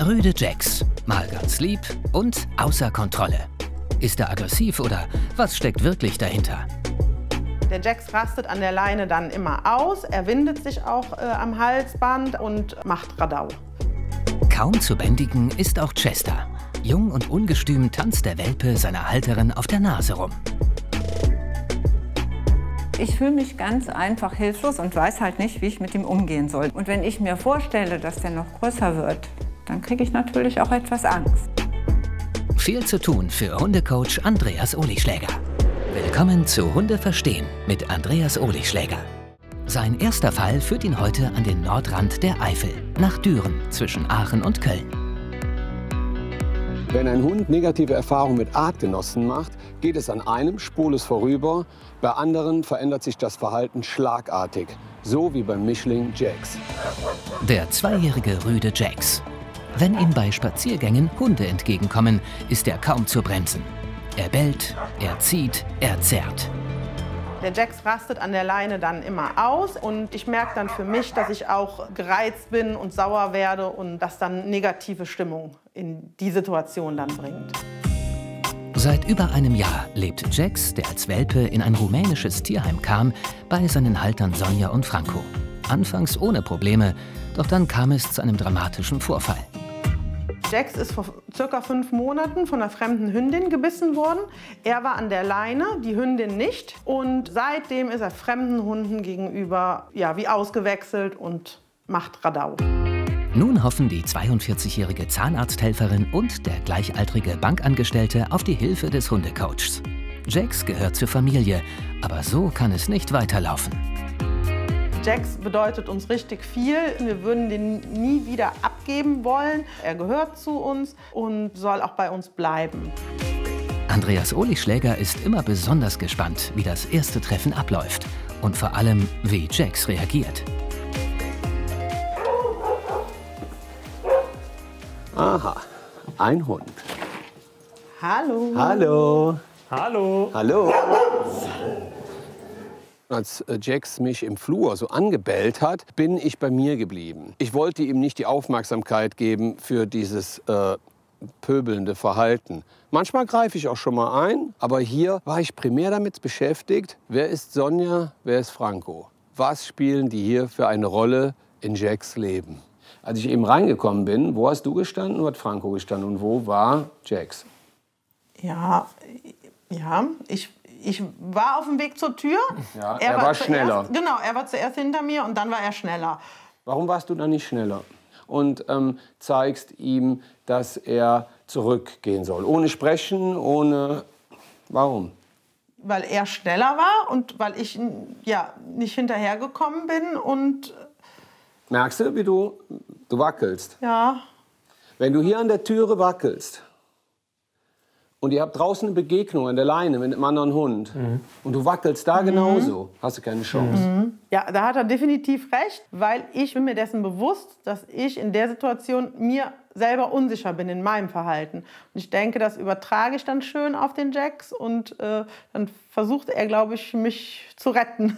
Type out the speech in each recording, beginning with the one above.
Rüde Jax, mal ganz lieb und außer Kontrolle. Ist er aggressiv oder was steckt wirklich dahinter? Der Jax rastet an der Leine dann immer aus, er windet sich auch äh, am Halsband und macht Radau. Kaum zu bändigen ist auch Chester. Jung und ungestüm tanzt der Welpe seiner Halterin auf der Nase rum. Ich fühle mich ganz einfach hilflos und weiß halt nicht, wie ich mit ihm umgehen soll. Und wenn ich mir vorstelle, dass der noch größer wird, dann kriege ich natürlich auch etwas Angst. Viel zu tun für Hundecoach Andreas Olischläger. Willkommen zu Hunde verstehen mit Andreas Olischläger. Sein erster Fall führt ihn heute an den Nordrand der Eifel, nach Düren zwischen Aachen und Köln. Wenn ein Hund negative Erfahrungen mit Artgenossen macht, geht es an einem spurlos vorüber, bei anderen verändert sich das Verhalten schlagartig, so wie beim Mischling Jax. Der zweijährige Rüde Jax. Wenn ihm bei Spaziergängen Hunde entgegenkommen, ist er kaum zu bremsen. Er bellt, er zieht, er zerrt. Der Jax rastet an der Leine dann immer aus und ich merke dann für mich, dass ich auch gereizt bin und sauer werde und das dann negative Stimmung in die Situation dann bringt. Seit über einem Jahr lebt Jax, der als Welpe in ein rumänisches Tierheim kam, bei seinen Haltern Sonja und Franco. Anfangs ohne Probleme, doch dann kam es zu einem dramatischen Vorfall. Jax ist vor circa fünf Monaten von einer fremden Hündin gebissen worden. Er war an der Leine, die Hündin nicht. Und seitdem ist er fremden Hunden gegenüber ja, wie ausgewechselt und macht Radau. Nun hoffen die 42-jährige Zahnarzthelferin und der gleichaltrige Bankangestellte auf die Hilfe des Hundecoachs. Jax gehört zur Familie, aber so kann es nicht weiterlaufen. Jax bedeutet uns richtig viel. Wir würden den nie wieder abgeben wollen. Er gehört zu uns und soll auch bei uns bleiben. Andreas Olischläger ist immer besonders gespannt, wie das erste Treffen abläuft und vor allem, wie Jax reagiert. Aha, ein Hund. Hallo. Hallo. Hallo. Hallo. Als äh, Jax mich im Flur so angebellt hat, bin ich bei mir geblieben. Ich wollte ihm nicht die Aufmerksamkeit geben für dieses äh, pöbelnde Verhalten. Manchmal greife ich auch schon mal ein, aber hier war ich primär damit beschäftigt, wer ist Sonja, wer ist Franco? Was spielen die hier für eine Rolle in Jacks Leben? Als ich eben reingekommen bin, wo hast du gestanden, wo hat Franco gestanden und wo war Jax? Ja, ja, ich ich war auf dem Weg zur Tür. Ja, er, er war, war schneller. genau, er war zuerst hinter mir und dann war er schneller. Warum warst du dann nicht schneller? Und ähm, zeigst ihm, dass er zurückgehen soll. Ohne Sprechen, ohne. Warum? Weil er schneller war und weil ich ja, nicht hinterhergekommen bin und. Merkst du, wie du, du wackelst? Ja. Wenn du hier an der Türe wackelst, und ihr habt draußen eine Begegnung an der Leine mit einem anderen Hund mhm. und du wackelst da mhm. genauso, hast du keine Chance. Mhm. Ja, da hat er definitiv recht, weil ich bin mir dessen bewusst, dass ich in der Situation mir selber unsicher bin in meinem Verhalten. Und ich denke, das übertrage ich dann schön auf den Jax und äh, dann versucht er, glaube ich, mich zu retten.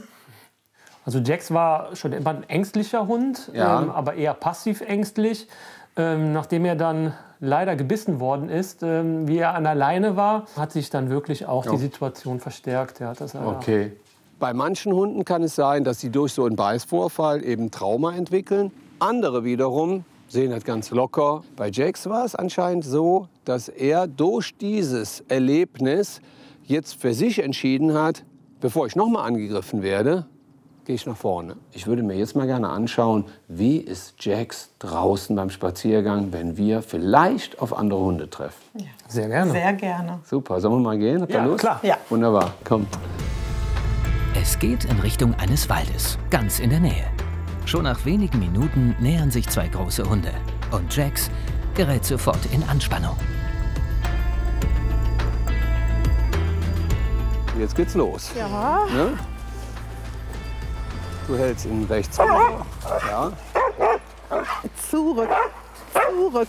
Also Jax war schon immer ein ängstlicher Hund, ja. ähm, aber eher passiv ängstlich. Ähm, nachdem er dann leider gebissen worden ist, ähm, wie er an der Leine war, hat sich dann wirklich auch ja. die Situation verstärkt. Ja, das, okay. Bei manchen Hunden kann es sein, dass sie durch so einen Beißvorfall eben Trauma entwickeln. Andere wiederum sehen das ganz locker. Bei Jax war es anscheinend so, dass er durch dieses Erlebnis jetzt für sich entschieden hat, bevor ich nochmal angegriffen werde, gehe ich nach vorne. Ich würde mir jetzt mal gerne anschauen, wie ist Jax draußen beim Spaziergang, wenn wir vielleicht auf andere Hunde treffen. Ja. Sehr gerne. Sehr gerne. Super, sollen wir mal gehen? Habt ihr ja, Lust? klar. Ja. Wunderbar, komm. Es geht in Richtung eines Waldes, ganz in der Nähe. Schon nach wenigen Minuten nähern sich zwei große Hunde und Jax gerät sofort in Anspannung. Jetzt geht's los. Ja. Ne? Du hältst ihn rechts. Ja. Zurück. Zurück. Zurück.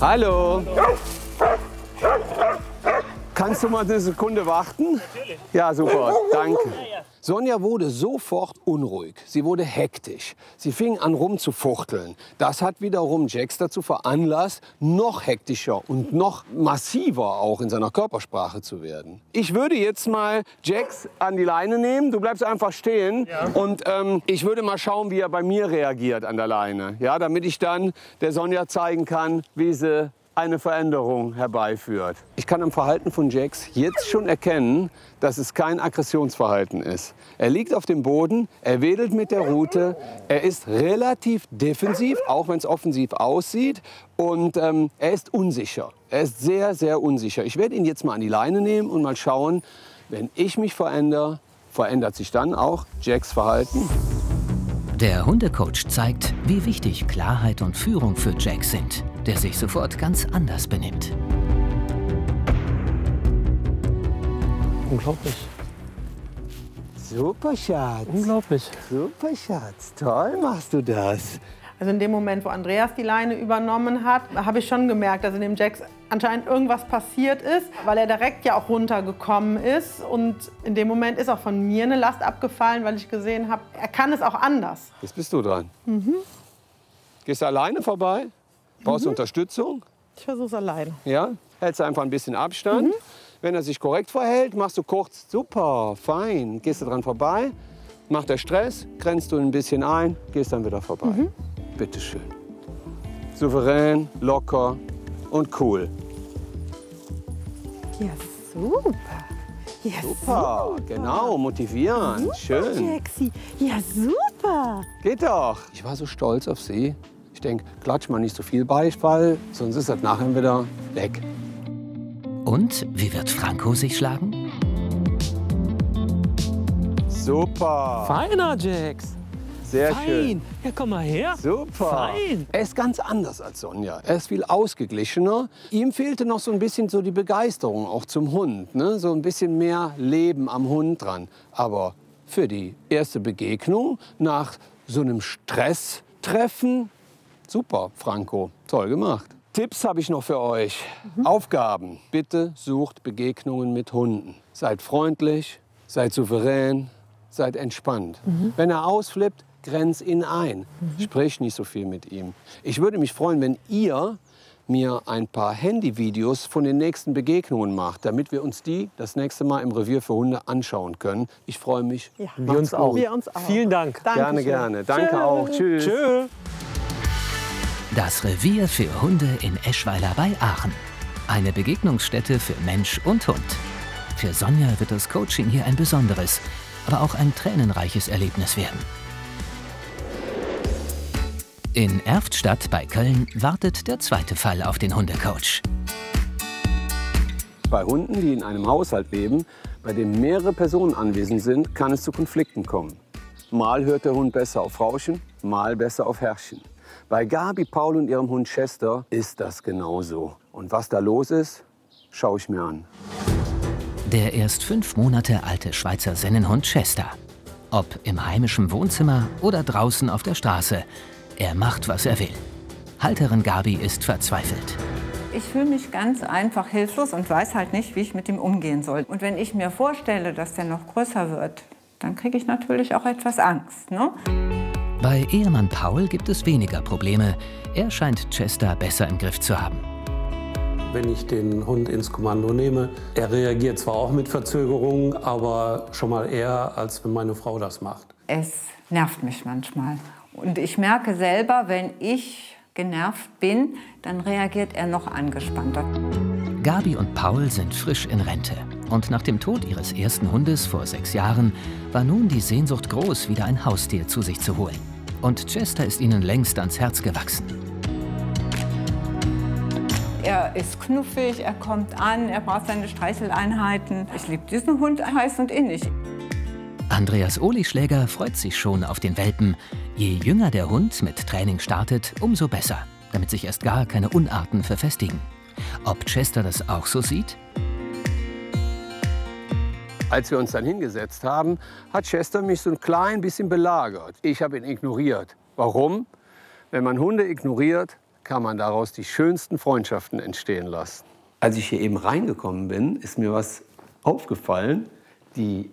Hallo. Kannst du mal eine Sekunde warten? Natürlich. Ja, super. Danke. Sonja wurde sofort unruhig. Sie wurde hektisch. Sie fing an rumzufuchteln. Das hat wiederum Jax dazu veranlasst, noch hektischer und noch massiver auch in seiner Körpersprache zu werden. Ich würde jetzt mal Jax an die Leine nehmen. Du bleibst einfach stehen. Ja. Und ähm, ich würde mal schauen, wie er bei mir reagiert an der Leine. Ja, damit ich dann der Sonja zeigen kann, wie sie eine Veränderung herbeiführt. Ich kann am Verhalten von Jax jetzt schon erkennen, dass es kein Aggressionsverhalten ist. Er liegt auf dem Boden, er wedelt mit der Rute, er ist relativ defensiv, auch wenn es offensiv aussieht, und ähm, er ist unsicher. Er ist sehr, sehr unsicher. Ich werde ihn jetzt mal an die Leine nehmen und mal schauen, wenn ich mich verändere, verändert sich dann auch Jacks Verhalten. Der Hundecoach zeigt, wie wichtig Klarheit und Führung für Jack sind, der sich sofort ganz anders benimmt. Unglaublich. Super, Schatz. Unglaublich. Super, Schatz. Toll machst du das. Also in dem Moment, wo Andreas die Leine übernommen hat, habe ich schon gemerkt, dass in dem Jax anscheinend irgendwas passiert ist, weil er direkt ja auch runtergekommen ist. Und in dem Moment ist auch von mir eine Last abgefallen, weil ich gesehen habe, er kann es auch anders. Jetzt bist du dran. Mhm. Gehst du alleine vorbei? Brauchst du mhm. Unterstützung? Ich versuche es alleine. Ja? Hältst einfach ein bisschen Abstand. Mhm. Wenn er sich korrekt verhält, machst du kurz, super, fein. Gehst du dran vorbei, macht er Stress, grenzt du ein bisschen ein, gehst dann wieder vorbei. Mhm. Bitteschön. Souverän, locker und cool. Ja, super. Ja, super. super. Genau, motivierend. Super, Schön. Jaxi. Ja, super. Geht doch. Ich war so stolz auf Sie. Ich denke, klatsch mal nicht so viel Beifall, sonst ist das nachher wieder weg. Und wie wird Franco sich schlagen? Super. Feiner, Jax. Sehr Fein. schön. Ja, komm mal her. Super. Fein. Er ist ganz anders als Sonja. Er ist viel ausgeglichener. Ihm fehlte noch so ein bisschen so die Begeisterung auch zum Hund. Ne? So ein bisschen mehr Leben am Hund dran. Aber für die erste Begegnung nach so einem Stresstreffen, super, Franco. Toll gemacht. Tipps habe ich noch für euch. Mhm. Aufgaben. Bitte sucht Begegnungen mit Hunden. Seid freundlich, seid souverän, seid entspannt. Mhm. Wenn er ausflippt, grenz ihn ein. Mhm. Sprich nicht so viel mit ihm. Ich würde mich freuen, wenn ihr mir ein paar Handyvideos von den nächsten Begegnungen macht, damit wir uns die das nächste Mal im Revier für Hunde anschauen können. Ich freue mich. Ja. Wir, uns auch. wir uns auch. Vielen Dank. Dankeschön. Gerne, gerne. Danke Tschö. auch. Tschüss. Tschö. Das Revier für Hunde in Eschweiler bei Aachen. Eine Begegnungsstätte für Mensch und Hund. Für Sonja wird das Coaching hier ein besonderes, aber auch ein tränenreiches Erlebnis werden. In Erftstadt bei Köln wartet der zweite Fall auf den Hundecoach. Bei Hunden, die in einem Haushalt leben, bei dem mehrere Personen anwesend sind, kann es zu Konflikten kommen. Mal hört der Hund besser auf Rauschen, mal besser auf Herrchen. Bei Gabi, Paul und ihrem Hund Chester ist das genauso. Und was da los ist, schaue ich mir an. Der erst fünf Monate alte Schweizer Sennenhund Chester. Ob im heimischen Wohnzimmer oder draußen auf der Straße, er macht, was er will. Halterin Gabi ist verzweifelt. Ich fühle mich ganz einfach hilflos und weiß halt nicht, wie ich mit ihm umgehen soll. Und wenn ich mir vorstelle, dass der noch größer wird, dann kriege ich natürlich auch etwas Angst. Ne? Bei Ehemann Paul gibt es weniger Probleme. Er scheint Chester besser im Griff zu haben wenn ich den Hund ins Kommando nehme. Er reagiert zwar auch mit Verzögerung, aber schon mal eher, als wenn meine Frau das macht. Es nervt mich manchmal. Und ich merke selber, wenn ich genervt bin, dann reagiert er noch angespannter. Gabi und Paul sind frisch in Rente. Und nach dem Tod ihres ersten Hundes vor sechs Jahren war nun die Sehnsucht groß, wieder ein Haustier zu sich zu holen. Und Chester ist ihnen längst ans Herz gewachsen. Er ist knuffig, er kommt an, er braucht seine Streicheleinheiten. Ich liebe diesen Hund heiß und innig. Andreas Ohlischläger freut sich schon auf den Welpen. Je jünger der Hund mit Training startet, umso besser, damit sich erst gar keine Unarten verfestigen. Ob Chester das auch so sieht? Als wir uns dann hingesetzt haben, hat Chester mich so ein klein bisschen belagert. Ich habe ihn ignoriert. Warum? Wenn man Hunde ignoriert, kann man daraus die schönsten Freundschaften entstehen lassen. Als ich hier eben reingekommen bin, ist mir was aufgefallen. Die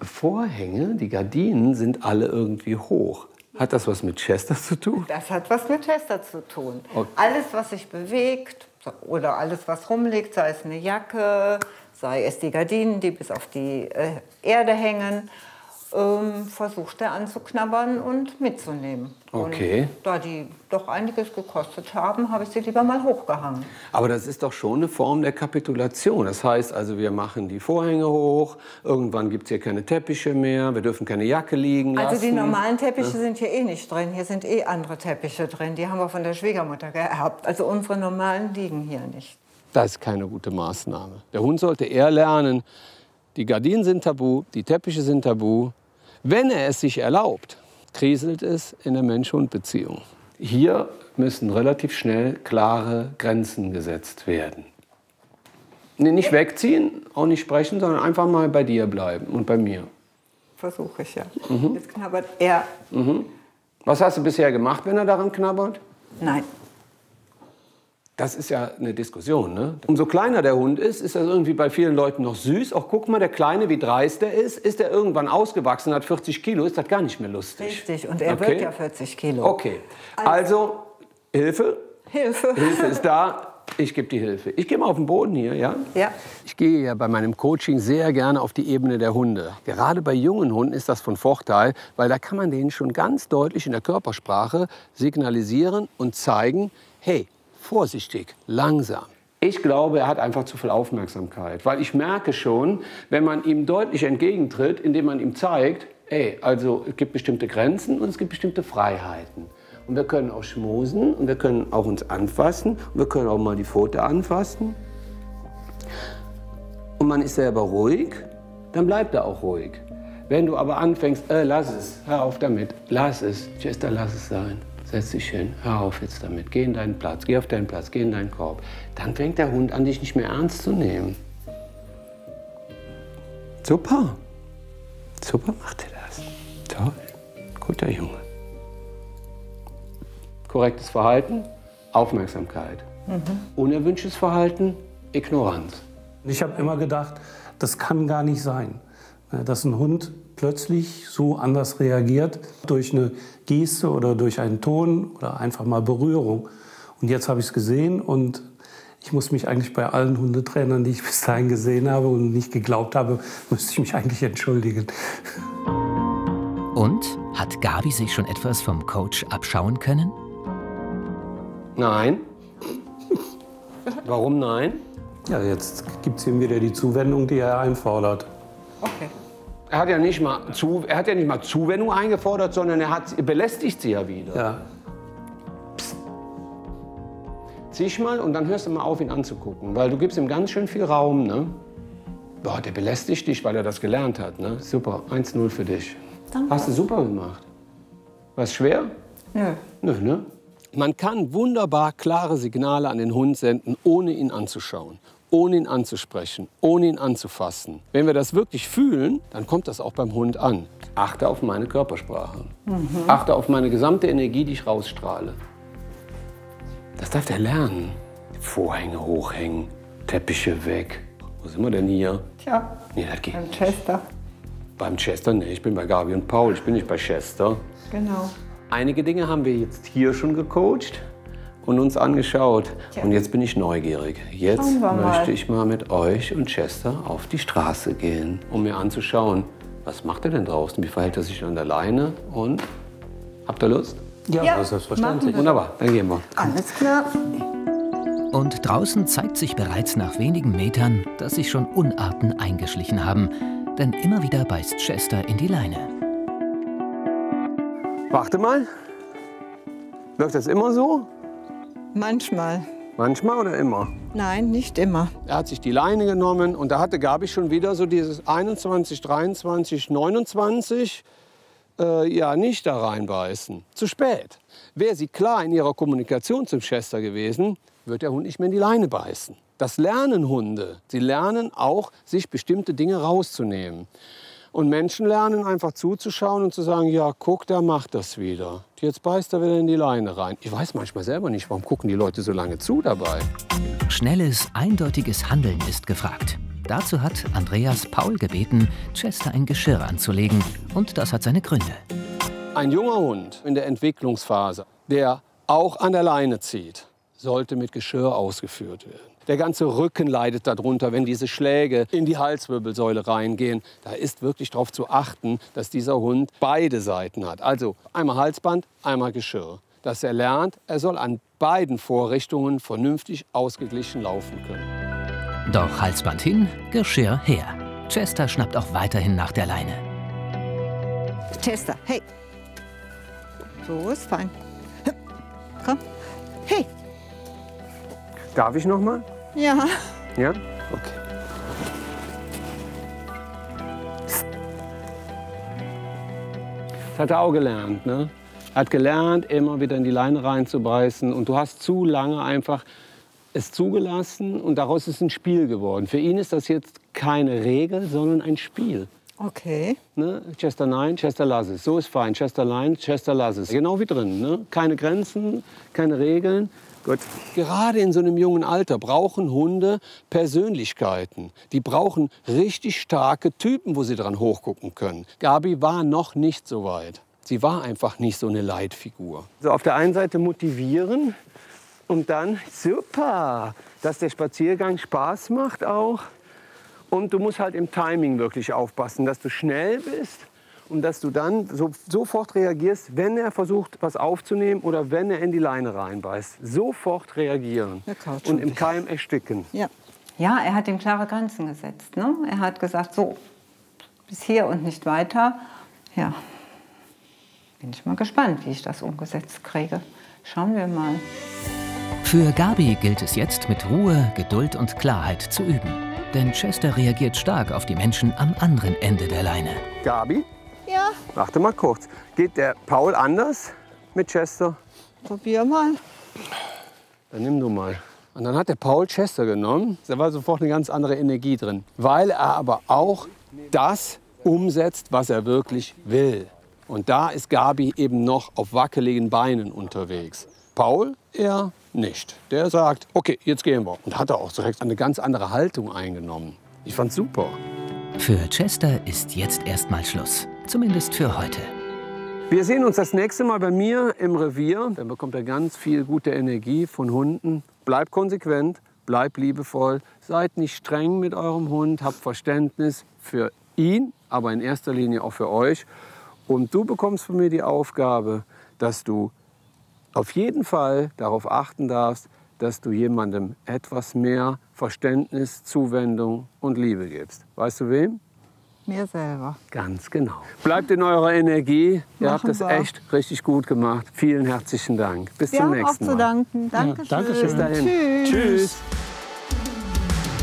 Vorhänge, die Gardinen sind alle irgendwie hoch. Hat das was mit Chester zu tun? Das hat was mit Chester zu tun. Okay. Alles, was sich bewegt oder alles, was rumliegt, sei es eine Jacke, sei es die Gardinen, die bis auf die äh, Erde hängen, ähm, versucht er anzuknabbern und mitzunehmen. Okay. Und da die doch einiges gekostet haben, habe ich sie lieber mal hochgehangen. Aber das ist doch schon eine Form der Kapitulation. Das heißt also, wir machen die Vorhänge hoch, irgendwann gibt es hier keine Teppiche mehr, wir dürfen keine Jacke liegen lassen. Also die normalen Teppiche ja. sind hier eh nicht drin, hier sind eh andere Teppiche drin. Die haben wir von der Schwiegermutter geerbt. Also unsere normalen liegen hier nicht. Das ist keine gute Maßnahme. Der Hund sollte eher lernen, die Gardinen sind tabu, die Teppiche sind tabu. Wenn er es sich erlaubt, kriselt es in der Mensch-Hund-Beziehung. Hier müssen relativ schnell klare Grenzen gesetzt werden. Nee, nicht wegziehen, auch nicht sprechen, sondern einfach mal bei dir bleiben und bei mir. Versuche ich ja. Mhm. Jetzt knabbert er. Mhm. Was hast du bisher gemacht, wenn er daran knabbert? Nein. Das ist ja eine Diskussion. Ne? Umso kleiner der Hund ist, ist das irgendwie bei vielen Leuten noch süß. Auch guck mal, der Kleine, wie dreist der ist. Ist er irgendwann ausgewachsen, hat 40 Kilo, ist das gar nicht mehr lustig. Richtig, und er okay. wird ja 40 Kilo. Okay, also, also Hilfe. Hilfe. Hilfe ist da. Ich gebe die Hilfe. Ich gehe mal auf den Boden hier, ja? Ja. Ich gehe ja bei meinem Coaching sehr gerne auf die Ebene der Hunde. Gerade bei jungen Hunden ist das von Vorteil, weil da kann man denen schon ganz deutlich in der Körpersprache signalisieren und zeigen, hey, vorsichtig, langsam. Ich glaube, er hat einfach zu viel Aufmerksamkeit, weil ich merke schon, wenn man ihm deutlich entgegentritt, indem man ihm zeigt, ey, also es gibt bestimmte Grenzen und es gibt bestimmte Freiheiten. Und wir können auch schmusen und wir können auch uns anfassen und wir können auch mal die Pfote anfassen. Und man ist selber ruhig, dann bleibt er auch ruhig. Wenn du aber anfängst, äh, lass es, hör auf damit, lass es, Chester, lass es sein. Setz dich hin, hör auf jetzt damit, geh in deinen Platz, geh auf deinen Platz, geh in deinen Korb. Dann fängt der Hund an, dich nicht mehr ernst zu nehmen. Super. Super macht er das. Toll. Guter Junge. Korrektes Verhalten, Aufmerksamkeit. Mhm. Unerwünschtes Verhalten, Ignoranz. Ich habe immer gedacht, das kann gar nicht sein, dass ein Hund plötzlich so anders reagiert durch eine Geste oder durch einen Ton oder einfach mal Berührung. Und jetzt habe ich es gesehen und ich muss mich eigentlich bei allen Hundetrainern, die ich bis dahin gesehen habe und nicht geglaubt habe, müsste ich mich eigentlich entschuldigen. Und hat Gabi sich schon etwas vom Coach abschauen können? Nein. Warum nein? Ja, jetzt gibt es ihm wieder die Zuwendung, die er einfordert. Okay. Er hat ja nicht mal, zu, er hat ja nicht mal Zuwendung eingefordert, sondern er hat, belästigt sie ja wieder. Ja. Psst. Zieh mal und dann hörst du mal auf, ihn anzugucken. Weil du gibst ihm ganz schön viel Raum. Ne? Boah, der belästigt dich, weil er das gelernt hat. Ne? Super, 1-0 für dich. Danke. Hast du super gemacht. War es schwer? Nö. Nö, ne? Man kann wunderbar klare Signale an den Hund senden, ohne ihn anzuschauen ohne ihn anzusprechen, ohne ihn anzufassen. Wenn wir das wirklich fühlen, dann kommt das auch beim Hund an. Achte auf meine Körpersprache. Mhm. Achte auf meine gesamte Energie, die ich rausstrahle. Das darf er lernen. Vorhänge hochhängen, Teppiche weg. Wo sind wir denn hier? Tja, nee, das geht beim Chester. Beim Chester? Nee, ich bin bei Gabi und Paul. Ich bin nicht bei Chester. Genau. Einige Dinge haben wir jetzt hier schon gecoacht und uns angeschaut. Tja. Und jetzt bin ich neugierig. Jetzt möchte ich mal mit euch und Chester auf die Straße gehen, um mir anzuschauen, was macht er denn draußen? Wie verhält er sich an der Leine? Und habt ihr Lust? Ja, ja selbstverständlich. Wunderbar, dann gehen wir. Alles klar. Und draußen zeigt sich bereits nach wenigen Metern, dass sich schon Unarten eingeschlichen haben. Denn immer wieder beißt Chester in die Leine. Warte mal. Läuft das immer so? Manchmal. Manchmal oder immer? Nein, nicht immer. Er hat sich die Leine genommen und da hatte Gabi schon wieder so dieses 21, 23, 29. Äh, ja, nicht da reinbeißen. Zu spät. Wäre sie klar in ihrer Kommunikation zum Chester gewesen, wird der Hund nicht mehr in die Leine beißen. Das lernen Hunde. Sie lernen auch, sich bestimmte Dinge rauszunehmen. Und Menschen lernen einfach zuzuschauen und zu sagen, ja, guck, der macht das wieder. Jetzt beißt er wieder in die Leine rein. Ich weiß manchmal selber nicht, warum gucken die Leute so lange zu dabei. Schnelles, eindeutiges Handeln ist gefragt. Dazu hat Andreas Paul gebeten, Chester ein Geschirr anzulegen. Und das hat seine Gründe. Ein junger Hund in der Entwicklungsphase, der auch an der Leine zieht, sollte mit Geschirr ausgeführt werden. Der ganze Rücken leidet darunter, wenn diese Schläge in die Halswirbelsäule reingehen. Da ist wirklich darauf zu achten, dass dieser Hund beide Seiten hat. Also einmal Halsband, einmal Geschirr. Dass er lernt, er soll an beiden Vorrichtungen vernünftig ausgeglichen laufen können. Doch Halsband hin, Geschirr her. Chester schnappt auch weiterhin nach der Leine. Chester, hey. So ist fein. Komm. Hey. Darf ich noch mal? Ja. Ja? Okay. Das hat er auch gelernt, ne? Er hat gelernt, immer wieder in die Leine reinzubeißen. Und du hast zu lange einfach es zugelassen und daraus ist ein Spiel geworden. Für ihn ist das jetzt keine Regel, sondern ein Spiel. Okay. Ne? Chester nein, Chester lass es. So ist fein. Chester nein, Chester lass es. Genau wie drin. Ne? Keine Grenzen, keine Regeln. Gut. Gerade in so einem jungen Alter brauchen Hunde Persönlichkeiten. Die brauchen richtig starke Typen, wo sie dran hochgucken können. Gabi war noch nicht so weit. Sie war einfach nicht so eine Leitfigur. So auf der einen Seite motivieren, und dann, super, dass der Spaziergang Spaß macht auch. Und du musst halt im Timing wirklich aufpassen, dass du schnell bist und dass du dann so, sofort reagierst, wenn er versucht, was aufzunehmen oder wenn er in die Leine reinbeißt. Sofort reagieren und im Keim ersticken. Ja. ja, er hat ihm klare Grenzen gesetzt. Ne? Er hat gesagt, so, bis hier und nicht weiter. Ja, bin ich mal gespannt, wie ich das umgesetzt kriege. Schauen wir mal. Für Gabi gilt es jetzt mit Ruhe, Geduld und Klarheit zu üben. Denn Chester reagiert stark auf die Menschen am anderen Ende der Leine. Gabi? Ja? Warte mal kurz. Geht der Paul anders mit Chester? Probier mal. Dann nimm du mal. Und dann hat der Paul Chester genommen. Da war sofort eine ganz andere Energie drin. Weil er aber auch das umsetzt, was er wirklich will. Und da ist Gabi eben noch auf wackeligen Beinen unterwegs. Paul eher nicht. Der sagt, okay, jetzt gehen wir. Und hat er auch direkt eine ganz andere Haltung eingenommen. Ich fand's super. Für Chester ist jetzt erstmal Schluss. Zumindest für heute. Wir sehen uns das nächste Mal bei mir im Revier. Dann bekommt er ganz viel gute Energie von Hunden. Bleibt konsequent, bleibt liebevoll, seid nicht streng mit eurem Hund, habt Verständnis für ihn, aber in erster Linie auch für euch. Und du bekommst von mir die Aufgabe, dass du auf jeden Fall darauf achten darfst, dass du jemandem etwas mehr Verständnis, Zuwendung und Liebe gibst. Weißt du wem? Mir selber. Ganz genau. Bleibt in eurer Energie. Ihr habt das echt richtig gut gemacht. Vielen herzlichen Dank. Bis Wir zum nächsten Mal. auch zu danken. Danke ja, Dankeschön. Bis dahin. Tschüss. Tschüss.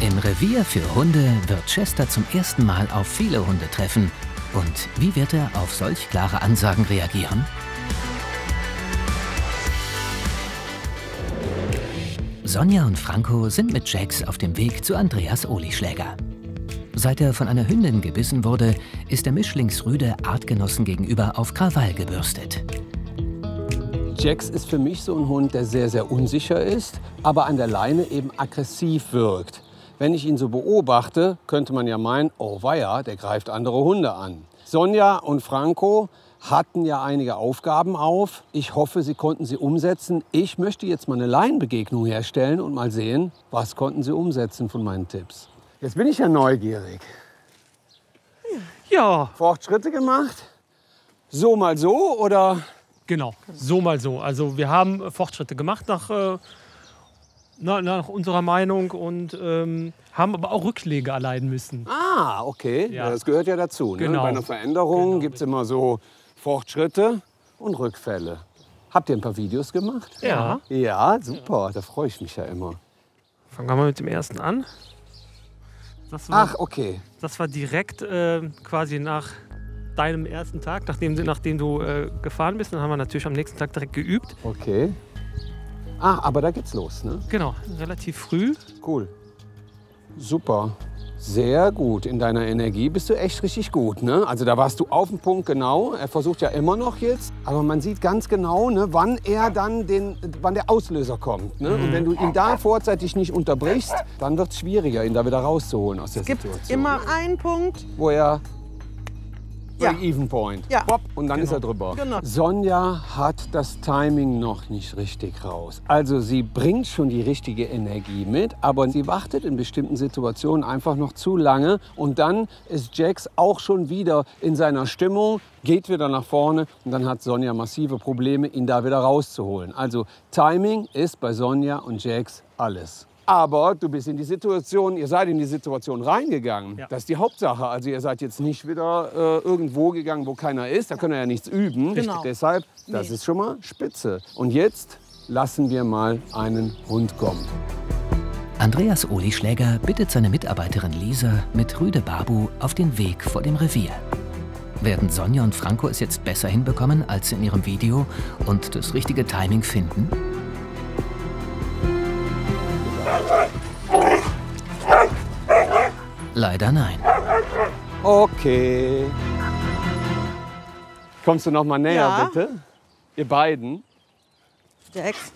Im Revier für Hunde wird Chester zum ersten Mal auf viele Hunde treffen. Und wie wird er auf solch klare Ansagen reagieren? Sonja und Franco sind mit Jax auf dem Weg zu Andreas Olischläger. Seit er von einer Hündin gebissen wurde, ist der Mischlingsrüde Artgenossen gegenüber auf Krawall gebürstet. Jax ist für mich so ein Hund, der sehr, sehr unsicher ist, aber an der Leine eben aggressiv wirkt. Wenn ich ihn so beobachte, könnte man ja meinen, oh weia, der greift andere Hunde an. Sonja und Franco hatten ja einige Aufgaben auf. Ich hoffe, Sie konnten sie umsetzen. Ich möchte jetzt mal eine Laienbegegnung herstellen und mal sehen, was konnten Sie umsetzen von meinen Tipps. Jetzt bin ich ja neugierig. Ja. Fortschritte gemacht? So mal so oder? Genau, so mal so. Also wir haben Fortschritte gemacht nach, äh, nach unserer Meinung und ähm, haben aber auch Rückschläge erleiden müssen. Ah, okay. Ja. das gehört ja dazu. Ne? Genau. Bei einer Veränderung genau. gibt es immer so Fortschritte und Rückfälle. Habt ihr ein paar Videos gemacht? Ja. Ja, super. Da freue ich mich ja immer. Fangen wir mal mit dem ersten an. Das war, Ach, okay. Das war direkt äh, quasi nach deinem ersten Tag, nachdem, nachdem du äh, gefahren bist. Dann haben wir natürlich am nächsten Tag direkt geübt. Okay. Ah, aber da geht's los, ne? Genau, relativ früh. Cool. Super. Sehr gut. In deiner Energie bist du echt richtig gut. Ne? Also da warst du auf dem Punkt genau. Er versucht ja immer noch jetzt. Aber man sieht ganz genau, ne, wann er dann den, wann der Auslöser kommt. Ne? Und wenn du ihn da vorzeitig nicht unterbrichst, dann wird es schwieriger, ihn da wieder rauszuholen aus der Es gibt Situation. immer einen Punkt. Wo er Ja. Even Point. Ja. Hopp, und dann ist er drüber. Genau. Sonja hat das Timing noch nicht richtig raus. Also sie bringt schon die richtige Energie mit, aber sie wartet in bestimmten Situationen einfach noch zu lange. Und dann ist Jax auch schon wieder in seiner Stimmung, geht wieder nach vorne und dann hat Sonja massive Probleme, ihn da wieder rauszuholen. Also Timing ist bei Sonja und Jax alles. Aber du bist in die Situation, ihr seid in die Situation reingegangen. Ja. Das ist die Hauptsache. Also ihr seid jetzt nicht wieder äh, irgendwo gegangen, wo keiner ist. Da können wir ja nichts üben. Genau. Deshalb, das Nee. ist schon mal spitze. Und jetzt lassen wir mal einen Hund kommen. Andreas Olischläger bittet seine Mitarbeiterin Lisa mit Rüde Babu auf den Weg vor dem Revier. Werden Sonja und Franco es jetzt besser hinbekommen als in ihrem Video und das richtige Timing finden? Leider nein. Okay. Kommst du noch mal näher, Ja. bitte? Ihr beiden. Jax.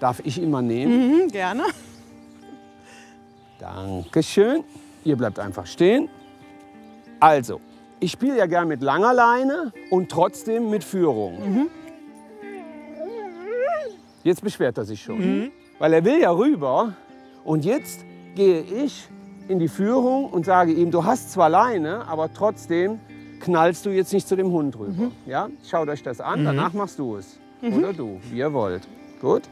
Darf ich ihn mal nehmen? Mhm, gerne. Dankeschön. Ihr bleibt einfach stehen. Also, ich spiele ja gern mit langer Leine und trotzdem mit Führung. Jetzt beschwert er sich schon. Weil er will ja rüber. Und jetzt gehe ich in die Führung und sage ihm, du hast zwar Leine, aber trotzdem knallst du jetzt nicht zu dem Hund rüber. Ja? Schaut euch das an, danach machst du es. Oder du, wie ihr wollt. Gut?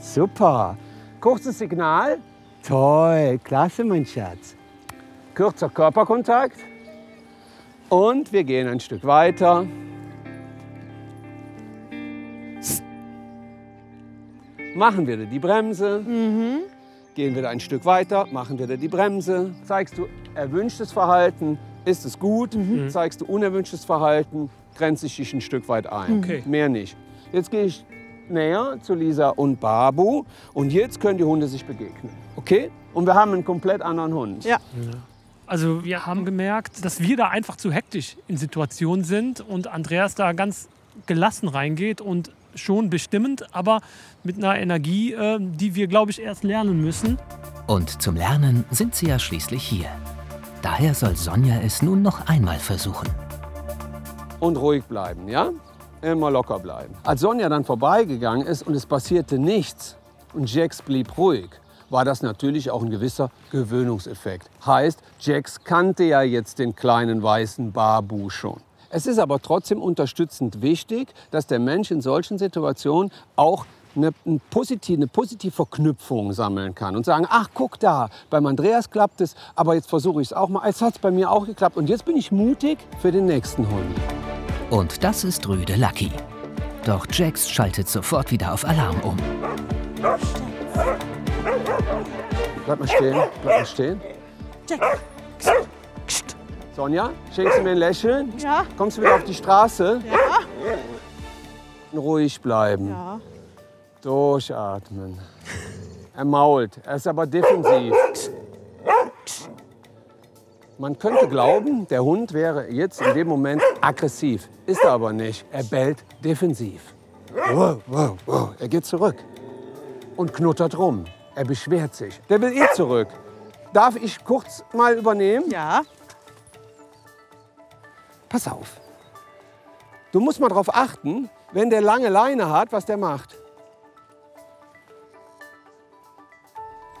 Super. Kurzes Signal. Toll, klasse, mein Schatz. Kürzer Körperkontakt. Und wir gehen ein Stück weiter. Machen wieder die Bremse. Gehen wieder ein Stück weiter, machen wieder die Bremse. Zeigst du erwünschtes Verhalten, ist es gut. Zeigst du unerwünschtes Verhalten, grenze ich dich ein Stück weit ein. Okay. Mehr nicht. Jetzt gehe ich näher zu Lisa und Babu und jetzt können die Hunde sich begegnen. Okay? Und wir haben einen komplett anderen Hund. Ja. Also wir haben gemerkt, dass wir da einfach zu hektisch in Situationen sind und Andreas da ganz gelassen reingeht und schon bestimmend, aber mit einer Energie, äh, die wir, glaube ich, erst lernen müssen. Und zum Lernen sind sie ja schließlich hier. Daher soll Sonja es nun noch einmal versuchen. und ruhig bleiben, ja? Immer locker bleiben. Als Sonja dann vorbeigegangen ist und es passierte nichts und Jax blieb ruhig, war das natürlich auch ein gewisser Gewöhnungseffekt. Heißt, Jax kannte ja jetzt den kleinen weißen Babu schon. Es ist aber trotzdem unterstützend wichtig, dass der Mensch in solchen Situationen auch eine, eine, positive, eine positive Verknüpfung sammeln kann und sagen, ach guck da, beim Andreas klappt es, aber jetzt versuche ich es auch mal. Jetzt hat es bei mir auch geklappt und jetzt bin ich mutig für den nächsten Hund. Und das ist Rüde Lucky. Doch Jax schaltet sofort wieder auf Alarm um. Bleib mal stehen, bleib mal stehen. Sonja, schenkst du mir ein Lächeln? Ja. Kommst du wieder auf die Straße? Ja. Ruhig bleiben. Ja. Durchatmen. Er mault, er ist aber defensiv. Man könnte glauben, der Hund wäre jetzt in dem Moment aggressiv. Ist er aber nicht. Er bellt defensiv. Wow, wow, wow. Er geht zurück und knuttert rum. Er beschwert sich. Der will eh zurück. Darf ich kurz mal übernehmen? Ja. Pass auf. Du musst mal darauf achten, wenn der lange Leine hat, was der macht.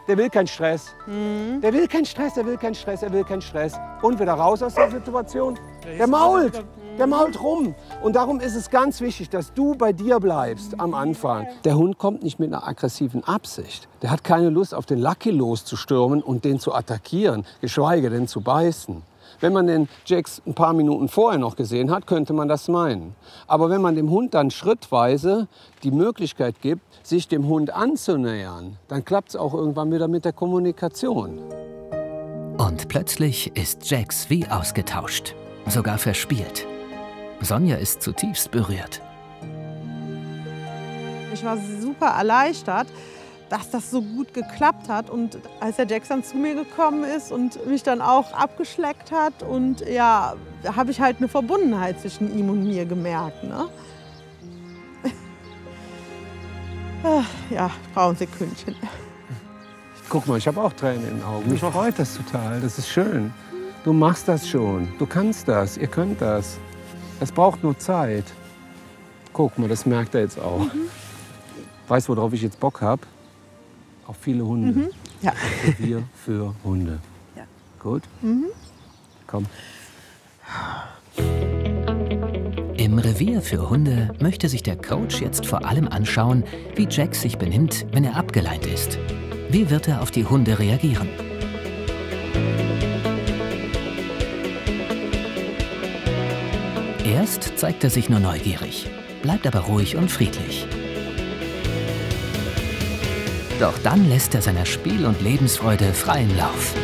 Der will keinen Stress. Der will keinen Stress, der will keinen Stress, er will keinen Stress. Und wieder raus aus der Situation. Der mault. Der mault rum. Und darum ist es ganz wichtig, dass du bei dir bleibst am Anfang. Der Hund kommt nicht mit einer aggressiven Absicht. Der hat keine Lust, auf den Lucky loszustürmen und den zu attackieren, geschweige denn zu beißen. Wenn man den Jax ein paar Minuten vorher noch gesehen hat, könnte man das meinen. Aber wenn man dem Hund dann schrittweise die Möglichkeit gibt, sich dem Hund anzunähern, dann klappt es auch irgendwann wieder mit der Kommunikation. Und plötzlich ist Jax wie ausgetauscht, sogar verspielt. Sonja ist zutiefst berührt. Ich war super erleichtert, dass das so gut geklappt hat. Und als der dann zu mir gekommen ist und mich dann auch abgeschleckt hat und ja, da habe ich halt eine Verbundenheit zwischen ihm und mir gemerkt. Ne? ja, ich brauche ein Sekündchen. Guck mal, ich habe auch Tränen in den Augen. Mich freut das total. Das ist schön. Du machst das schon. Du kannst das. Ihr könnt das. Es braucht nur Zeit. Guck mal, das merkt er jetzt auch. Mhm. Weißt du, worauf ich jetzt Bock habe? Auf viele Hunde. Mhm. Ja. Wir für Hunde. Ja. Gut? Mhm. Komm. Im Revier für Hunde möchte sich der Coach jetzt vor allem anschauen, wie Jack sich benimmt, wenn er abgeleint ist. Wie wird er auf die Hunde reagieren? Erst zeigt er sich nur neugierig, bleibt aber ruhig und friedlich. Doch dann lässt er seiner Spiel- und Lebensfreude freien Lauf.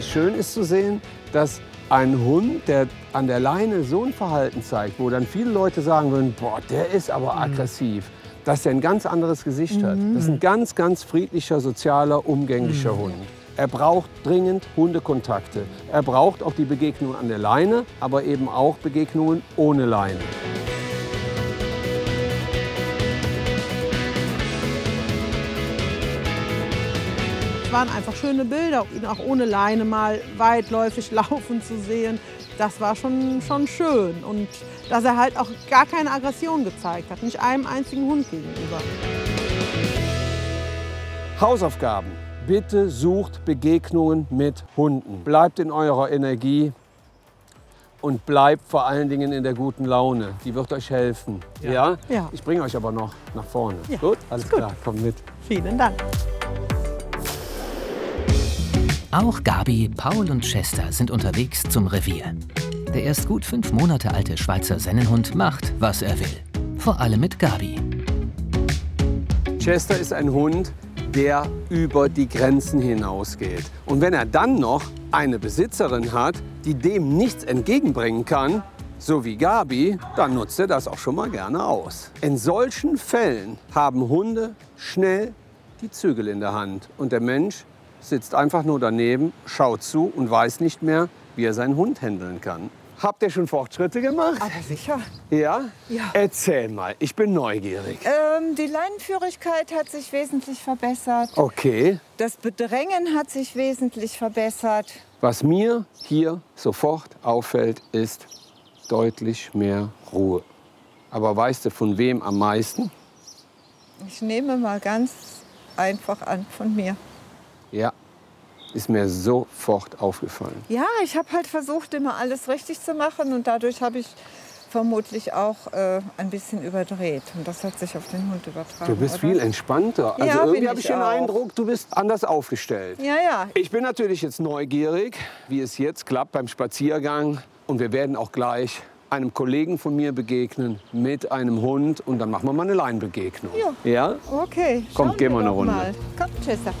Schön ist zu sehen, dass ein Hund, der an der Leine so ein Verhalten zeigt, wo dann viele Leute sagen würden, boah, der ist aber mhm. aggressiv, dass er ein ganz anderes Gesicht hat. Das ist ein ganz, ganz friedlicher, sozialer, umgänglicher mhm. Hund. Er braucht dringend Hundekontakte. Er braucht auch die Begegnung an der Leine, aber eben auch Begegnungen ohne Leine. Es waren einfach schöne Bilder, ihn auch ohne Leine mal weitläufig laufen zu sehen. Das war schon, schon schön. Und dass er halt auch gar keine Aggression gezeigt hat, nicht einem einzigen Hund gegenüber. Hausaufgaben. Bitte sucht Begegnungen mit Hunden. Bleibt in eurer Energie und bleibt vor allen Dingen in der guten Laune. Die wird euch helfen. Ja? ja? ja. Ich bringe euch aber noch nach vorne. Ja. Gut? Alles gut. klar, kommt mit. Vielen Dank. Auch Gabi, Paul und Chester sind unterwegs zum Revier. Der erst gut fünf Monate alte Schweizer Sennenhund macht, was er will. Vor allem mit Gabi. Chester ist ein Hund, der über die Grenzen hinausgeht. Und wenn er dann noch eine Besitzerin hat, die dem nichts entgegenbringen kann, so wie Gabi, dann nutzt er das auch schon mal gerne aus. In solchen Fällen haben Hunde schnell die Zügel in der Hand und der Mensch sitzt einfach nur daneben, schaut zu und weiß nicht mehr, wie er seinen Hund handeln kann. Habt ihr schon Fortschritte gemacht? Aber sicher. Ja? Ja. Erzähl mal, ich bin neugierig. Ähm, die Leinenführigkeit hat sich wesentlich verbessert. Okay. Das Bedrängen hat sich wesentlich verbessert. Was mir hier sofort auffällt, ist deutlich mehr Ruhe. Aber weißt du, von wem am meisten? Ich nehme mal ganz einfach an, von mir. Ja, ist mir sofort aufgefallen. Ja, ich habe halt versucht, immer alles richtig zu machen und dadurch habe ich vermutlich auch äh, ein bisschen überdreht. Und das hat sich auf den Hund übertragen. Du bist oder? viel entspannter. Also ja, irgendwie habe ich den Eindruck, du bist anders aufgestellt. Ja, ja. Ich bin natürlich jetzt neugierig, wie es jetzt klappt beim Spaziergang. Und wir werden auch gleich einem Kollegen von mir begegnen mit einem Hund. Und dann machen wir mal eine Leinbegegnung. Ja. ja? Okay. Kommt, gehen wir eine Runde. Mal. Komm, Chester.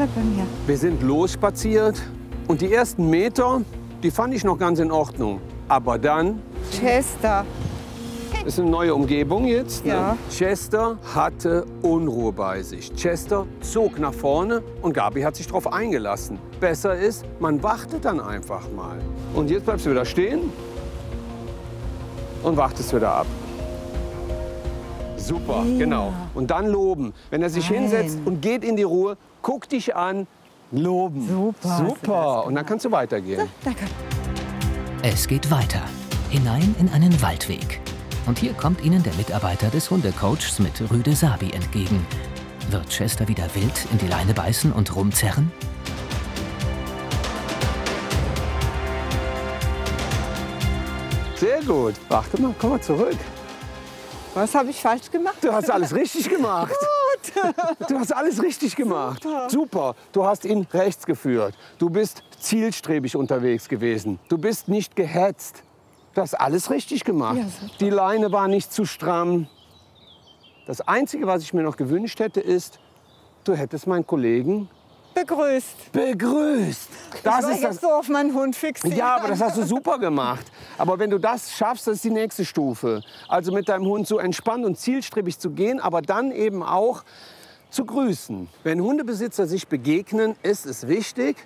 Ja, bleib bei mir. Wir sind losspaziert und die ersten Meter, die fand ich noch ganz in Ordnung. Aber dann... Chester. Das ist eine neue Umgebung jetzt. Ne? Ja. Chester hatte Unruhe bei sich. Chester zog nach vorne und Gabi hat sich darauf eingelassen. Besser ist, man wartet dann einfach mal. Und jetzt bleibst du wieder stehen und wartest wieder ab. Super, Ja. genau. Und dann loben. Wenn er sich Nein. hinsetzt und geht in die Ruhe, guck dich an, loben. Super, Super. Und dann kannst du weitergehen. Danke. Es geht weiter. Hinein in einen Waldweg. Und hier kommt ihnen der Mitarbeiter des Hundecoachs mit Rüde Sabi entgegen. Wird Chester wieder wild in die Leine beißen und rumzerren? Sehr gut. Warte mal, komm mal zurück. Was habe ich falsch gemacht? Du hast alles richtig gemacht. Du hast alles richtig gemacht. Super. Super. Du hast ihn rechts geführt. Du bist zielstrebig unterwegs gewesen. Du bist nicht gehetzt. Du hast alles richtig gemacht. Ja. Die Leine war nicht zu stramm. Das Einzige, was ich mir noch gewünscht hätte, ist, du hättest meinen Kollegen Begrüßt. Begrüßt. Das ich war ist jetzt das. so auf meinen Hund fixiert. Ja, aber das hast du super gemacht. Aber wenn du das schaffst, das ist die nächste Stufe. Also mit deinem Hund so entspannt und zielstrebig zu gehen, aber dann eben auch zu grüßen. Wenn Hundebesitzer sich begegnen, ist es wichtig,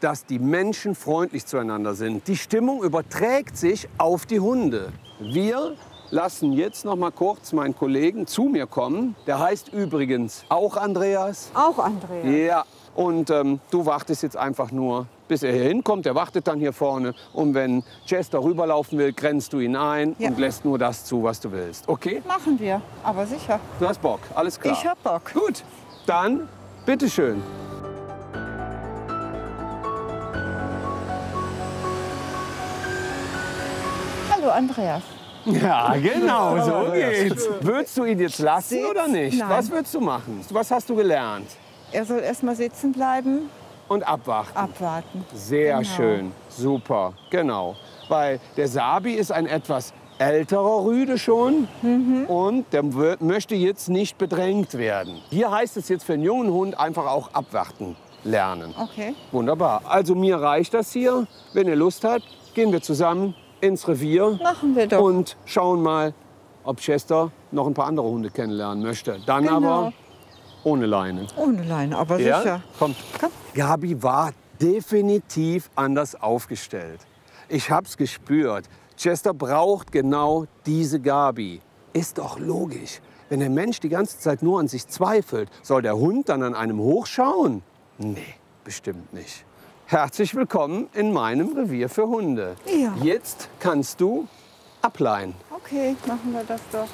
dass die Menschen freundlich zueinander sind. Die Stimmung überträgt sich auf die Hunde. Wir lassen jetzt noch mal kurz meinen Kollegen zu mir kommen. Der heißt übrigens auch Andreas. Auch Andrea. Ja, und ähm, du wartest jetzt einfach nur, bis er hier hinkommt. Er wartet dann hier vorne. Und wenn Chester rüberlaufen will, grenzt du ihn ein Ja. und lässt nur das zu, was du willst. Okay? Machen wir, aber sicher. Du hast Bock, alles klar. Ich hab Bock. Gut, dann bitteschön. Hallo Andreas. Ja, genau, so geht's. Würdest du ihn jetzt lassen oder nicht? Nein. Was würdest du machen? Was hast du gelernt? Er soll erst mal sitzen bleiben, Und abwarten. abwarten. Sehr Genau. schön, super, genau. Weil der Sabi ist ein etwas älterer Rüde schon Mhm. und der möchte jetzt nicht bedrängt werden. Hier heißt es jetzt für einen jungen Hund einfach auch abwarten lernen. Okay. Wunderbar. Also mir reicht das hier. Wenn ihr Lust habt, gehen wir zusammen ins Revier Machen wir doch. und schauen mal, ob Chester noch ein paar andere Hunde kennenlernen möchte. Dann Genau. aber ohne Leine. Ohne Leine, aber Ja? sicher. Kommt. Komm. Gabi war definitiv anders aufgestellt. Ich hab's gespürt. Chester braucht genau diese Gabi. Ist doch logisch. Wenn der Mensch die ganze Zeit nur an sich zweifelt, soll der Hund dann an einem hochschauen? Nee, bestimmt nicht. Herzlich willkommen in meinem Revier für Hunde. Ja. Jetzt kannst du ableihen. Okay, machen wir das doch.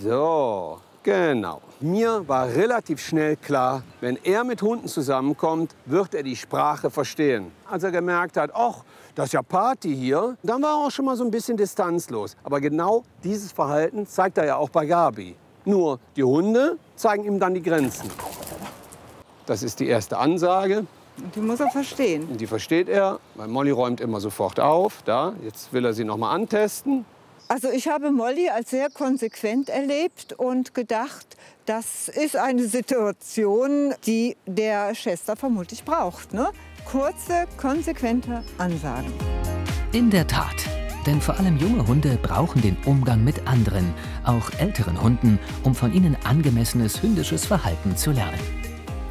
So, genau. Mir war relativ schnell klar, wenn er mit Hunden zusammenkommt, wird er die Sprache verstehen. Als er gemerkt hat, ach, das ist ja Party hier, dann war er auch schon mal so ein bisschen distanzlos. Aber genau dieses Verhalten zeigt er ja auch bei Gabi. Nur die Hunde zeigen ihm dann die Grenzen. Das ist die erste Ansage. Und die muss er verstehen. Die versteht er, weil Molly räumt immer sofort auf. Da, jetzt will er sie noch mal antesten. Also ich habe Molly als sehr konsequent erlebt und gedacht, das ist eine Situation, die der Chester vermutlich braucht. Ne? Kurze, konsequente Ansagen. In der Tat. Denn vor allem junge Hunde brauchen den Umgang mit anderen, auch älteren Hunden, um von ihnen angemessenes hündisches Verhalten zu lernen.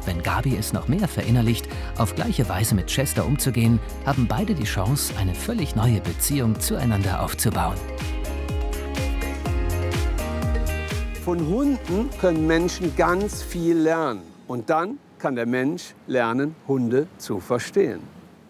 Wenn Gabi es noch mehr verinnerlicht, auf gleiche Weise mit Chester umzugehen, haben beide die Chance, eine völlig neue Beziehung zueinander aufzubauen. Von Hunden können Menschen ganz viel lernen. Und dann kann der Mensch lernen, Hunde zu verstehen.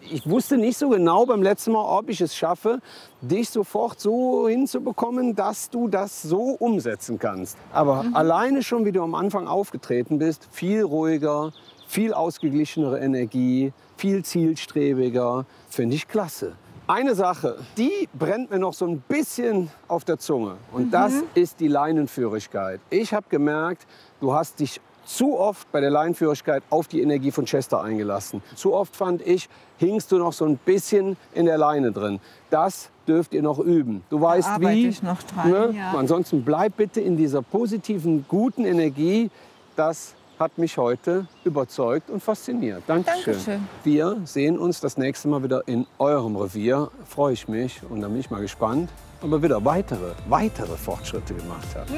Ich wusste nicht so genau beim letzten Mal, ob ich es schaffe, dich sofort so hinzubekommen, dass du das so umsetzen kannst. Aber alleine schon, wie du am Anfang aufgetreten bist, viel ruhiger, viel ausgeglichenere Energie, viel zielstrebiger, finde ich klasse. Eine Sache, die brennt mir noch so ein bisschen auf der Zunge. Und das ist die Leinenführigkeit. Ich habe gemerkt, du hast dich zu oft bei der Leinenführigkeit auf die Energie von Chester eingelassen. Zu oft fand ich, hingst du noch so ein bisschen in der Leine drin. Das dürft ihr noch üben. Du weißt wie. ich noch dran, ne? ja. Ansonsten bleib bitte in dieser positiven, guten Energie. Das hat mich heute überzeugt und fasziniert. Dankeschön. Dankeschön. Wir sehen uns das nächste Mal wieder in eurem Revier. Freue ich mich und dann bin ich mal gespannt, ob ihr wieder weitere, weitere Fortschritte gemacht habt.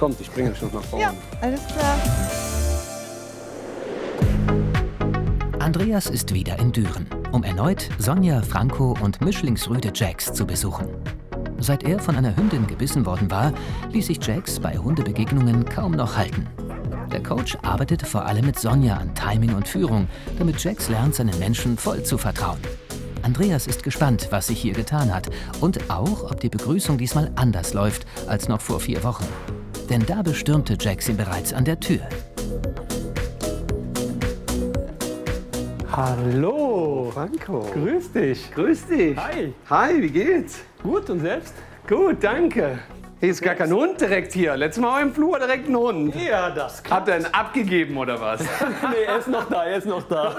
Kommt, ich bringe euch noch nach vorne. Ja, alles klar. Andreas ist wieder in Düren, um erneut Sonja, Franco und Mischlingsrüde Jax zu besuchen. Seit er von einer Hündin gebissen worden war, ließ sich Jax bei Hundebegegnungen kaum noch halten. Der Coach arbeitet vor allem mit Sonja an Timing und Führung, damit Jax lernt, seinen Menschen voll zu vertrauen. Andreas ist gespannt, was sich hier getan hat und auch, ob die Begrüßung diesmal anders läuft als noch vor vier Wochen. Denn da bestürmte Jax ihn bereits an der Tür. Hallo. Franco, Grüß dich. grüß dich. Hi. Hi, wie geht's? Gut und selbst? Gut, danke. Hier ist gar kein Hund direkt hier. Letztes Mal war im Flur direkt ein Hund. Ja, das Habt ihr ihn abgegeben oder was? Nee, er ist noch da, er ist noch da.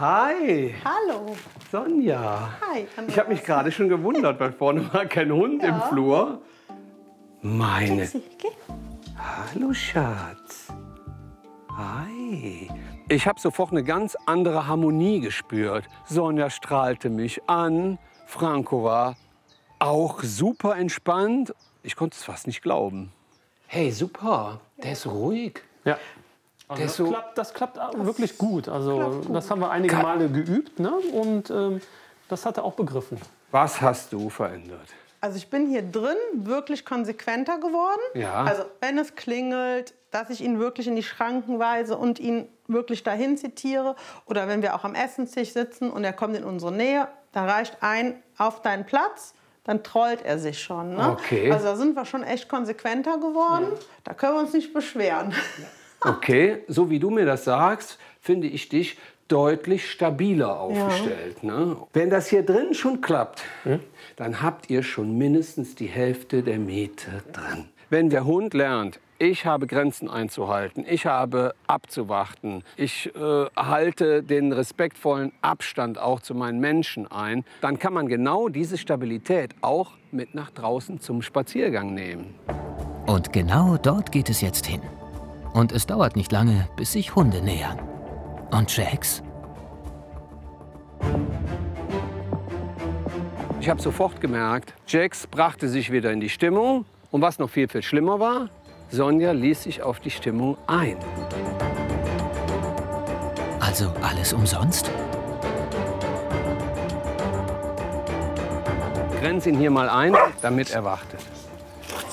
Hi, Hallo. Sonja. Hi. Ich habe mich gerade schon gewundert, weil vorne war kein Hund im Flur. Meine. Hallo, Schatz. Ei. Ich habe sofort eine ganz andere Harmonie gespürt. Sonja strahlte mich an. Franco war auch super entspannt. Ich konnte es fast nicht glauben. Hey, super. Der ist ruhig. Ja. Also das, so klappt, das, klappt, wirklich gut. Also gut. das haben wir einige Male geübt ne? und ähm, das hat er auch begriffen. Was hast du verändert? Also ich bin hier drin wirklich konsequenter geworden. Ja. Also wenn es klingelt, dass ich ihn wirklich in die Schranken weise und ihn wirklich dahin zitiere. Oder wenn wir auch am Essenstisch sitzen und er kommt in unsere Nähe, da reicht ein auf deinen Platz, dann trollt er sich schon. Ne? Okay. Also da sind wir schon echt konsequenter geworden. Ja. Da können wir uns nicht beschweren. Okay, so wie du mir das sagst, finde ich dich deutlich stabiler aufgestellt. Ja. Ne? Wenn das hier drin schon klappt, hm? dann habt ihr schon mindestens die Hälfte der Miete drin. Wenn der Hund lernt, ich habe Grenzen einzuhalten, ich habe abzuwarten, ich äh, halte den respektvollen Abstand auch zu meinen Menschen ein, dann kann man genau diese Stabilität auch mit nach draußen zum Spaziergang nehmen. Und genau dort geht es jetzt hin. Und es dauert nicht lange, bis sich Hunde nähern. Und Jax? Ich habe sofort gemerkt, Jax brachte sich wieder in die Stimmung. Und was noch viel, viel schlimmer war, Sonja ließ sich auf die Stimmung ein. Also alles umsonst? Grenz ihn hier mal ein, damit er wartet.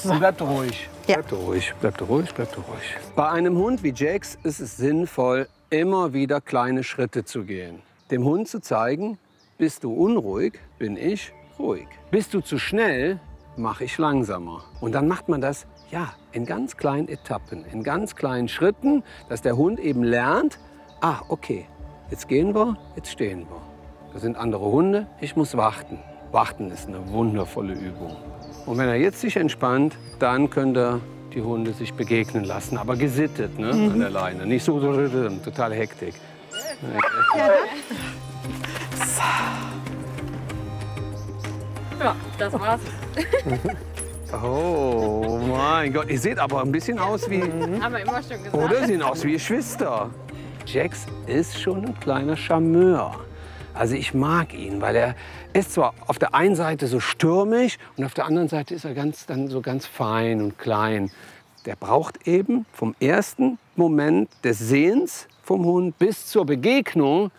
Bleibt ruhig. Ja. Bleibt ruhig, bleibt ruhig, bleibt ruhig. Bei einem Hund wie Jax ist es sinnvoll, immer wieder kleine Schritte zu gehen. Dem Hund zu zeigen, bist du unruhig, bin ich ruhig. Bist du zu schnell, mache ich langsamer. Und dann macht man das, ja, in ganz kleinen Etappen, in ganz kleinen Schritten, dass der Hund eben lernt, ah, okay, jetzt gehen wir, jetzt stehen wir. Da sind andere Hunde, ich muss warten. Warten ist eine wundervolle Übung. Und wenn er jetzt sich entspannt, dann könnt ihr die Hunde sich begegnen lassen, aber gesittet ne, mhm. an der Leine. Nicht so, so total Hektik. Ja. ja, das war's. Oh mein Gott, ihr seht aber ein bisschen aus wie... Haben wir immer schon gesagt. Oder sehen aus wie Geschwister. Jax ist schon ein kleiner Charmeur. Also ich mag ihn, weil er ist zwar auf der einen Seite so stürmisch und auf der anderen Seite ist er ganz, dann so ganz fein und klein. Der braucht eben vom ersten Moment des Sehens vom Hund bis zur Begegnung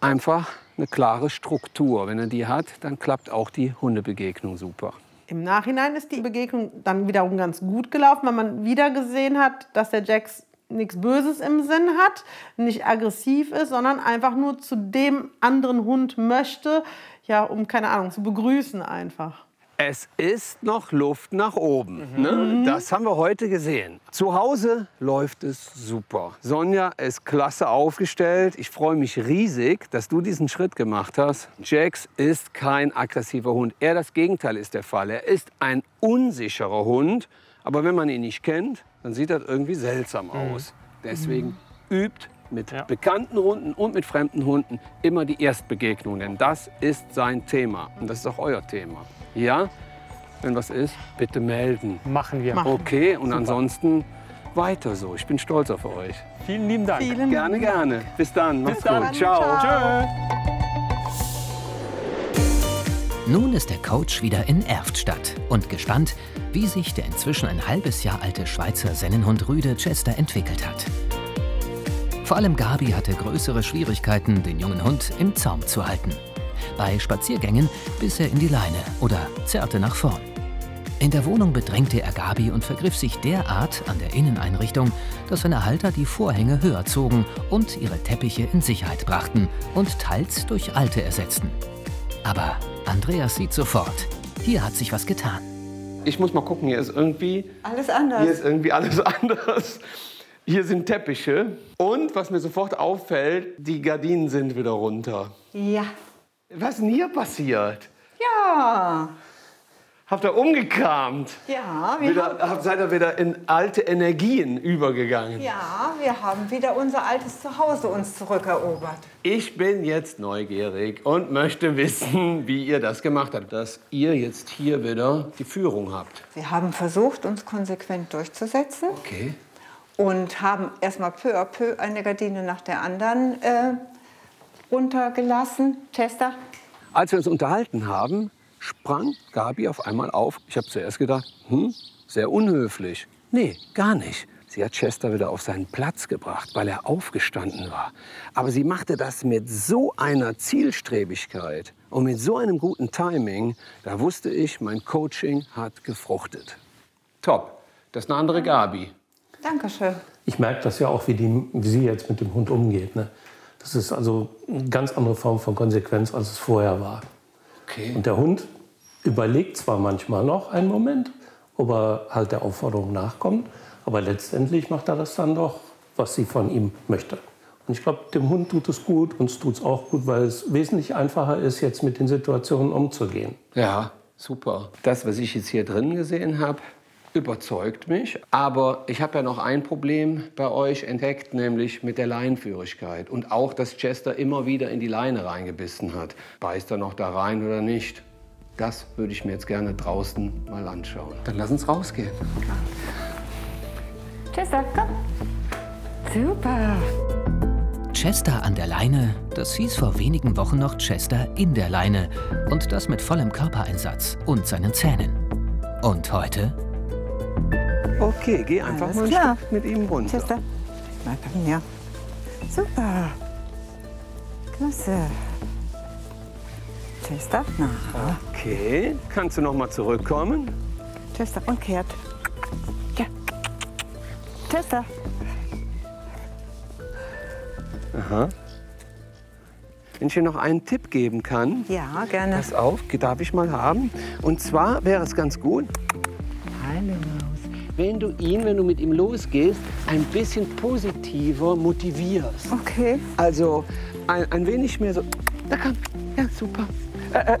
einfach eine klare Struktur. Wenn er die hat, dann klappt auch die Hundebegegnung super. Im Nachhinein ist die Begegnung dann wiederum ganz gut gelaufen, weil man wieder gesehen hat, dass der Jax nichts Böses im Sinn hat, nicht aggressiv ist, sondern einfach nur zu dem anderen Hund möchte, ja, um keine Ahnung, zu begrüßen einfach. Es ist noch Luft nach oben. Mhm. Ne? Das haben wir heute gesehen. Zu Hause läuft es super. Sonja ist klasse aufgestellt. Ich freue mich riesig, dass du diesen Schritt gemacht hast. Jax ist kein aggressiver Hund. Eher das Gegenteil ist der Fall. Er ist ein unsicherer Hund. Aber wenn man ihn nicht kennt, dann sieht das irgendwie seltsam mhm. aus. Deswegen mhm. übt mit ja. bekannten Hunden und mit fremden Hunden immer die Erstbegegnung. Denn das ist sein Thema. Und das ist auch euer Thema. Ja, wenn was ist, bitte melden. Machen wir. Okay, und Super. ansonsten weiter so. Ich bin stolz auf euch. Vielen lieben Dank. Vielen gerne, gerne. Bis dann. Bis dann. Gut. Ciao. Ciao. Nun ist der Coach wieder in Erftstadt und gespannt, wie sich der inzwischen ein halbes Jahr alte Schweizer Sennenhund Rüde Chester entwickelt hat. Vor allem Gabi hatte größere Schwierigkeiten, den jungen Hund im Zaum zu halten. Bei Spaziergängen biss er in die Leine oder zerrte nach vorn. In der Wohnung bedrängte er Gabi und vergriff sich derart an der Inneneinrichtung, dass seine Halter die Vorhänge höher zogen und ihre Teppiche in Sicherheit brachten und teils durch alte ersetzten. Aber Andreas sieht sofort, hier hat sich was getan. Ich muss mal gucken, hier ist irgendwie... Alles anders. Hier ist irgendwie alles anders. Hier sind Teppiche und was mir sofort auffällt, die Gardinen sind wieder runter. Ja, was ist denn hier passiert? Ja. Habt ihr umgekramt? Ja. Wir wieder, haben, seid ihr wieder in alte Energien übergegangen? Ja, wir haben wieder unser altes Zuhause uns zurückerobert. Ich bin jetzt neugierig und möchte wissen, wie ihr das gemacht habt, dass ihr jetzt hier wieder die Führung habt. Wir haben versucht, uns konsequent durchzusetzen. Okay. Und haben erstmal peu à peu eine Gardine nach der anderen äh, runtergelassen. Chester? Als wir uns unterhalten haben, sprang Gabi auf einmal auf. Ich habe zuerst gedacht, hm, sehr unhöflich. Nee, gar nicht. Sie hat Chester wieder auf seinen Platz gebracht, weil er aufgestanden war. Aber sie machte das mit so einer Zielstrebigkeit und mit so einem guten Timing, da wusste ich, mein Coaching hat gefruchtet. Top. Das ist eine andere Gabi. Dankeschön. Ich merke das ja auch, wie, die, wie sie jetzt mit dem Hund umgeht. Ne? Das ist also eine ganz andere Form von Konsequenz, als es vorher war. Okay. Und der Hund überlegt zwar manchmal noch einen Moment, ob er halt der Aufforderung nachkommt, aber letztendlich macht er das dann doch, was sie von ihm möchte. Und ich glaube, dem Hund tut es gut, uns tut es auch gut, weil es wesentlich einfacher ist, jetzt mit den Situationen umzugehen. Ja, super. Das, was ich jetzt hier drin gesehen habe, überzeugt mich. Aber ich habe ja noch ein Problem bei euch entdeckt, nämlich mit der Leinenführigkeit. Und auch, dass Chester immer wieder in die Leine reingebissen hat. Beißt er noch da rein oder nicht? Das würde ich mir jetzt gerne draußen mal anschauen. Dann lass uns rausgehen. Chester, komm. Super. Chester an der Leine, das hieß vor wenigen Wochen noch Chester in der Leine. Und das mit vollem Körpereinsatz und seinen Zähnen. Und heute? Okay, geh einfach Alles mal ein klar. Stück mit ihm runter. Kommen, ja. Super. Klasse. Chester, nach. Okay, kannst du noch mal zurückkommen? Chester, umkehrt. Ja. Chester. Aha. Wenn ich dir noch einen Tipp geben kann, Ja, gerne. pass auf, darf ich mal haben. Und zwar wäre es ganz gut, wenn du ihn, wenn du mit ihm losgehst, ein bisschen positiver motivierst. Okay. Also ein, ein wenig mehr so, da komm, ja super. Äh, äh.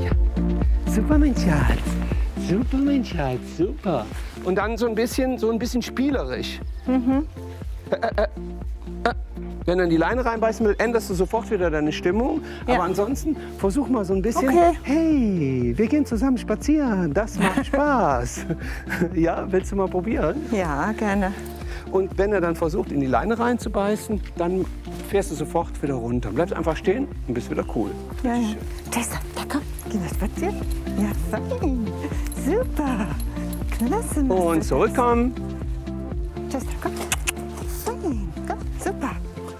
Ja. Super, mein Schatz. Super, mein Schatz, super. Und dann so ein bisschen, so ein bisschen spielerisch. Äh, äh, äh, äh. Wenn du in die Leine reinbeißen willst, änderst du sofort wieder deine Stimmung. Ja. Aber ansonsten versuch mal so ein bisschen. Okay. Hey, wir gehen zusammen spazieren. Das macht Spaß. ja, willst du mal probieren? Ja, gerne. Und wenn er dann versucht, in die Leine reinzubeißen, dann fährst du sofort wieder runter. Bleibst einfach stehen und bist wieder cool. Ja, ja. Chester, da komm. Gehen wir spazieren? Ja, fein. Super. Klasse. Und zurückkommen. Chester, komm.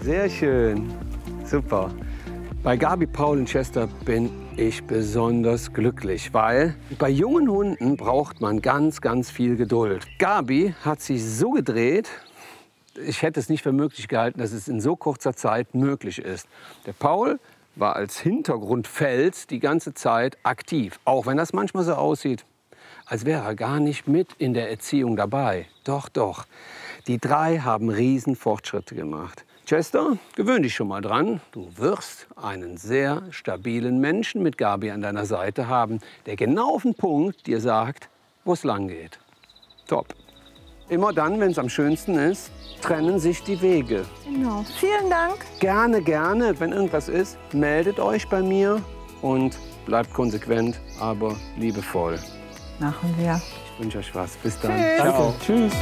Sehr schön. Super. Bei Gabi, Paul und Chester bin ich besonders glücklich, weil bei jungen Hunden braucht man ganz, ganz viel Geduld. Gabi hat sich so gedreht, ich hätte es nicht für möglich gehalten, dass es in so kurzer Zeit möglich ist. Der Paul war als Hintergrundfels die ganze Zeit aktiv, auch wenn das manchmal so aussieht, als wäre er gar nicht mit in der Erziehung dabei. Doch, doch. Die drei haben riesen Fortschritte gemacht. Chester, gewöhn dich schon mal dran. Du wirst einen sehr stabilen Menschen mit Gabi an deiner Seite haben, der genau auf den Punkt dir sagt, wo es lang geht. Top. Immer dann, wenn es am schönsten ist, trennen sich die Wege. Genau. Vielen Dank. Gerne, gerne, wenn irgendwas ist, meldet euch bei mir und bleibt konsequent, aber liebevoll. Machen wir. Ich wünsche euch was. Bis dann. Tschüss. Ciao. Tschüss.